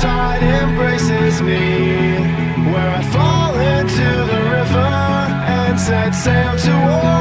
tide embraces me, where I fall into the river and set sail toward war.